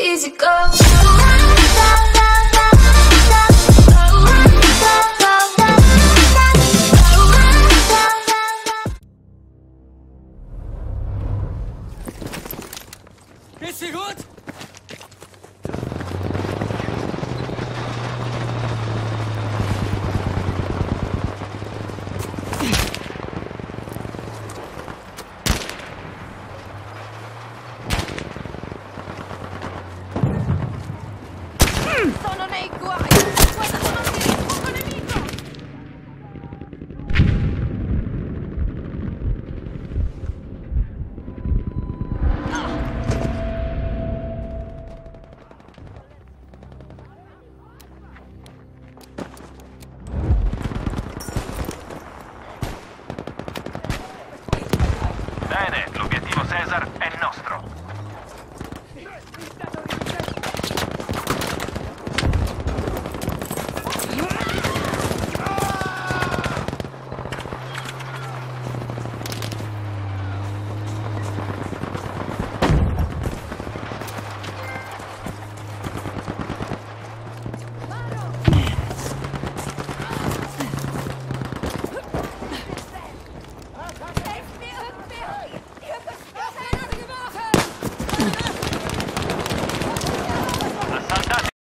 easy go. Is he good? Panzer en